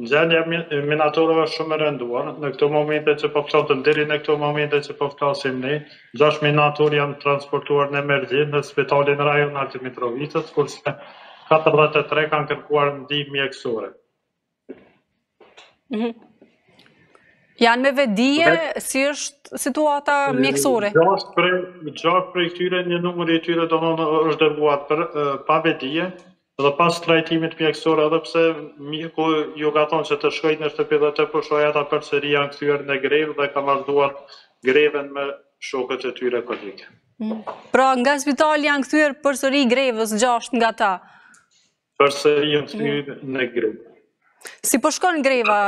Gjendja e minatorëve është shumë e rënduar, në këto momente që po flasim, deri në këto momente që po flasim ne, gjashtë minatorë janë transportuar në emergjencë, në Spitalin Rajonal të Mitrovicës, kurse katërdhjetë e tre kanë kërkuar ndihmë mjekësore. Mhm. Janë me vedije si është situata mjekësore? Gjashtë prej, gjashtë prej këtyre, një numër i tyre domethënë është dërguar për, pa vedije, Dhe pas trajtimit mjekësor, edhe pse mjeku ju ka thënë që të shkojnë në shtëpi dhe të pushojnë, ata përsëri janë kthyer në grevë dhe kanë vazhduar grevën me shokët e tyre kolegë. Mm. Pra nga spitali janë kthyer përsëri grevës, 6 nga ta. Përsëri janë kthyer mm. në grevë. Si po shkon greva,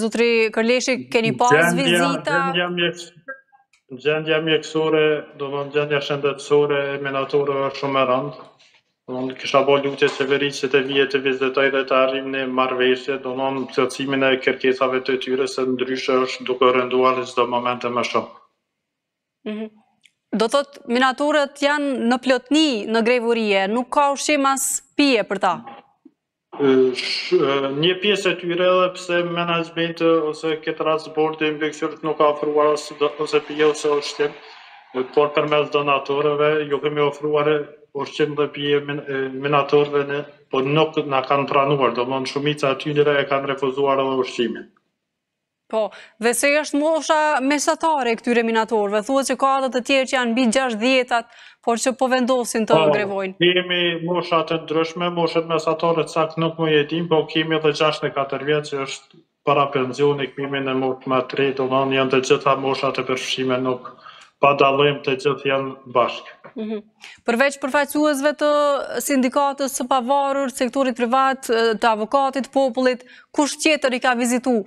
zotri Kërleshi, keni pas vizita? Gjendja mjekësore, domethënë gjendja shëndetësore e minatorëve është shumë e rëndë. Unë kisha bo lutje qeverisë që të vijë të vizitojë dhe të arrijmë një marrëveshje, domthon plotësimin e kerkesave të tyre se ndryshe është duke u rënduar çdo moment e më shumë. Mhm. Do thotë minatorët janë në plotni në grevë urie, nuk ka ushqim as pije për ta. Një pjesë e tyre edhe pse menaxhmenti ose këtë rast bordi mbikëqyrës nuk ka ofruar as ose pije ose ushqim, por përmes donatorëve ju kemi ofruar ushqim dhe pije minatorëve, por nuk e kanë pranuar, domthonë shumica e tyre e kanë refuzuar edhe ushqimin. Po, dhe sa është mosha mesatare e këtyre minatorëve, thuhet se ka edhe të tjerë që janë mbi 60-at, por që po vendosin të po, grevojnë. Po, kemi mosha të ndryshme, moshën mesatare saktë nuk mund e dimë, po kemi edhe 64 vjet që është para pensionit, kemi në moshë më të re, domethënë janë të gjitha moshat e përfshira, nuk pa dalim të gjithë janë bashkë. Mhm. Përveç përfaqësuesve të sindikatës së pavarur, sektorit privat, të Avokatit të Popullit, kush tjetër i ka vizitu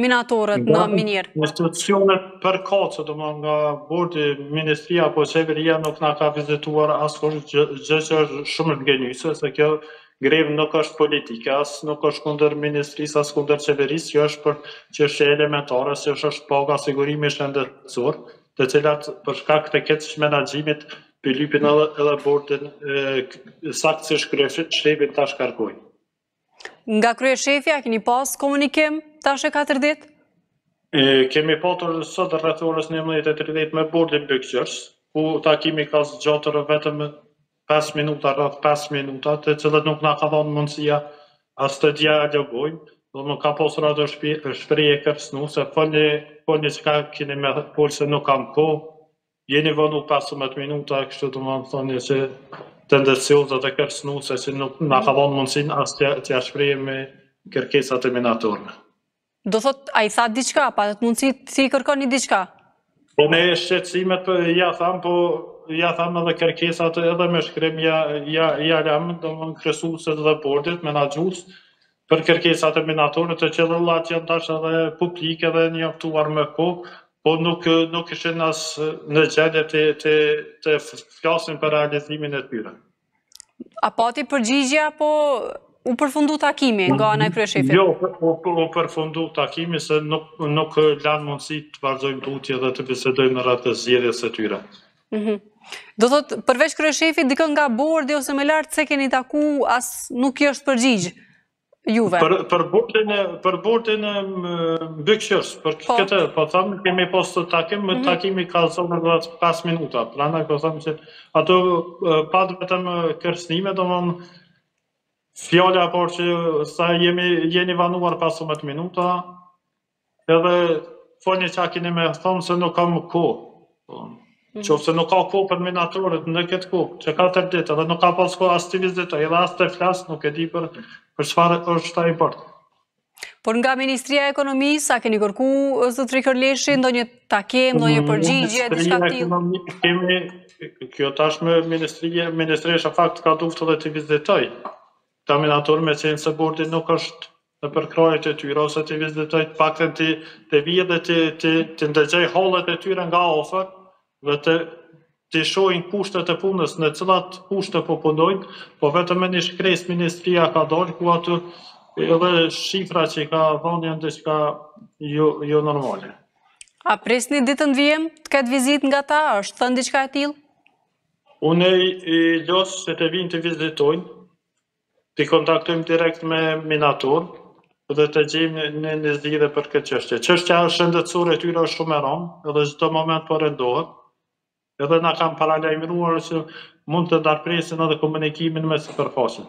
minatorët në minierë? Institucionet përkatëse, domethënë bordi, ministria, apo qeveria nuk na ka vizituar askush, gjë që është shumë zhgënjyese, se kjo grevë nuk është politike, as nuk është kundër ministrisë, as kundër qeverisë, që është për çështje elementare, siç është paga, sigurimi shëndetësor, të cilat për shkak të keqmenaxhimit po e lypin edhe bordin saktësisht kryeshefin ta shkarkojnë. Nga kryeshefja keni pas komunikim tash e katër ditë? Kemi patur sot rreth orës 11:30 me bordin mbikëqyrës, ku takimi ka zgjatur vetëm pesë minuta rreth pesë minuta, të cilët nuk na ka dhënë mundësia as të dialogojmë, po nuk ka pas ato shprehje kërcënuse folni, folni çka kini me folë se nuk kam kohë, jeni vonu 15 minuta, kështu domethënë që tendencioze dhe kërcënuese që nuk na ka dhënë mundësin as të, ia shprehim kërkesat e minatorëve. Do thot, ai tha diçka, patët mundësi që t'i kërkoni diçka? Po ne shqetësimet, ja tham, po ja tham edhe kërkesat edhe me shkrim, ja, ja, ja lam, domethënë kryesueses edhe bordit menaxhues, për kërkesat e minatorëve, të cilat janë tash edhe publike dhe njoftuar me kohë, po nuk, nuk ishin as në gjendje të, të, të flasin për realizimin e tyre. A pati përgjigje apo u përfundu takimi nga ana e kryeshefit? Jo, u përfundu takimi se nuk nuk lanë mundësi të vazhdojmë tutje dhe të bisedojmë rreth zgjidhjes së tyre. Mhm. Do thot përveç kryeshefit dikë nga bordi ose më lart s'e keni taku as nuk iu është përgjigj. Juve. Për për bordin e për bordin mbikëqyrës, për po. këtë po them kemi pas takim, më mhm. takimi ka zgjat rreth 5 minuta. Prandaj po them se ato pat vetëm kërcënime, domthon fjala e parë qe sa jemi jeni vonuar 15 minuta, Edhe folni çka keni me thonë se nuk kam kohë. Po, mhm. Qoftë se nuk ka kohë për minatorët në këtë kohë, qe katër ditë, edhe nuk ka pas kohë as t'i vizitojë, edhe as të flasë, nuk e di për, për çfarë është ta i bërë. Por nga Ministria e Ekonomisë, a keni kërku zotëri Kurteshi, ndonjë takim, ndonjë përgjigje, diçka të tillë? Kemi, kjo tashme Ministria, Ministria në fakt ka dasht edhe t'i vizitojë ata minatorë meqenëse bordi nuk është në përkrahje të tyre ose t'i vizitojë të paktën t'i të vijë dhe t'i t'i t'i ndëgjojë hallet e tyre nga afër dhe të t'i shohin kushtet e punës në cilat kushte po punojnë po vetëm me një shkresë ministria ka dalë ku aty edhe shifrat që i ka dhënë janë diçka jo jo normale A prisni ditëve në vijim të ketë vizitë nga ta është thënë diçka e tillë Unë i, i lus që të vijnë t'i vizitojnë, Të kontaktojnë direkt me minatorë dhe të gjejmë një një zgjidhje për këtë çështje. Çështja është shëndetësore e tyre është shumë e rëndë edhe çdo moment po rëndohet. Edhe na kanë paralajmëruar që mund të ndërpresin edhe komunikimin me sipërfaqen.